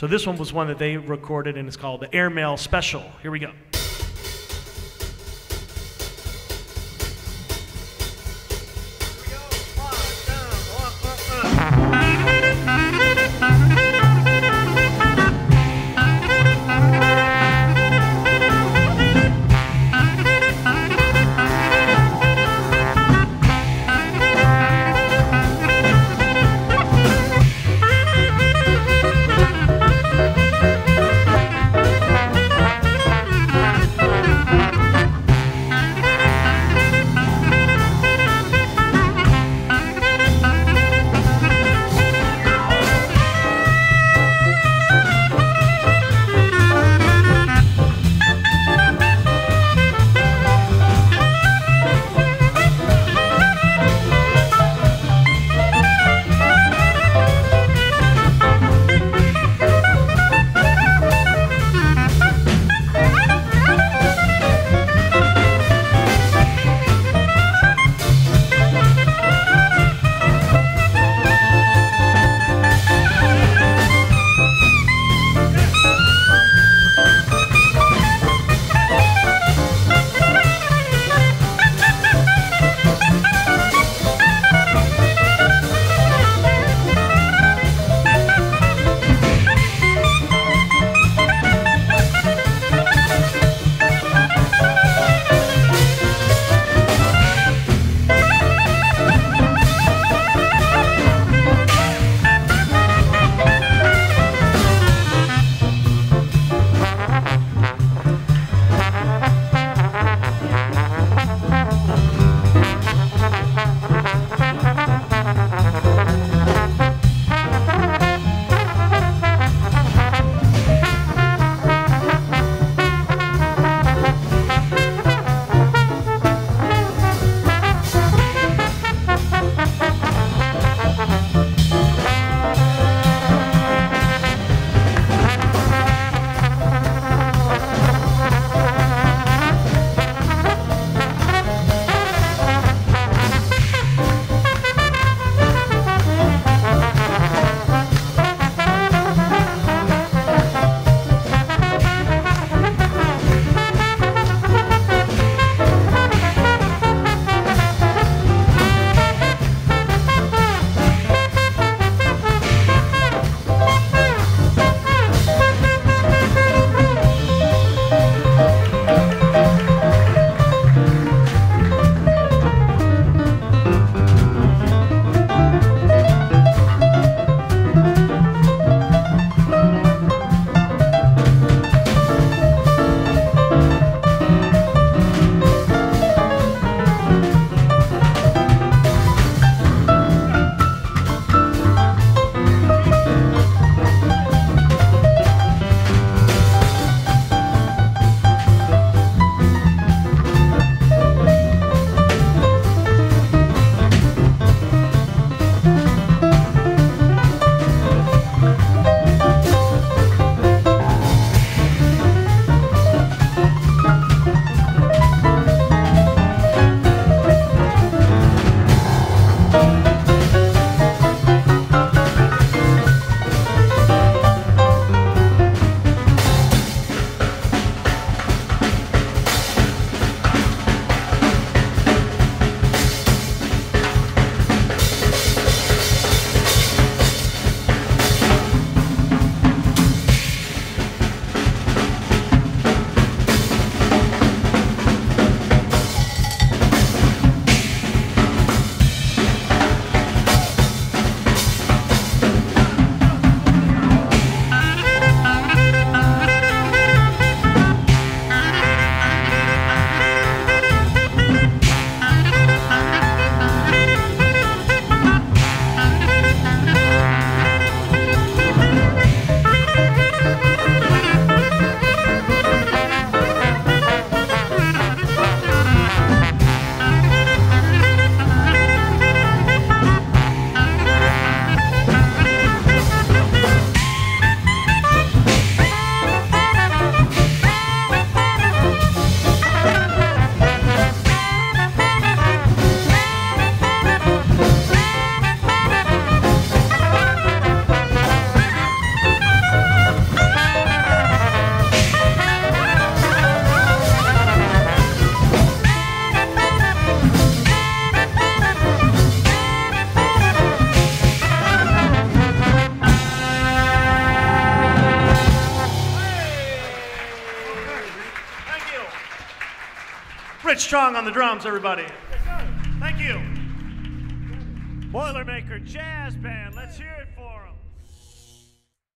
So this one was one that they recorded, and it's called the Airmail Special. Here we go. Rich Strong on the drums, everybody. Thank you. Boilermaker Jazz Band. Let's hear it